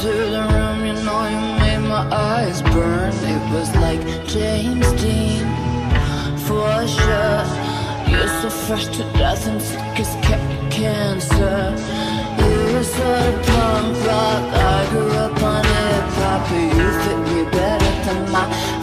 into the room, you know you made my eyes burn. It was like James Dean, for sure. You're so fresh to death and sick as cancer. You're sort of punk rock, I grew up on hip-hop You fit me better than my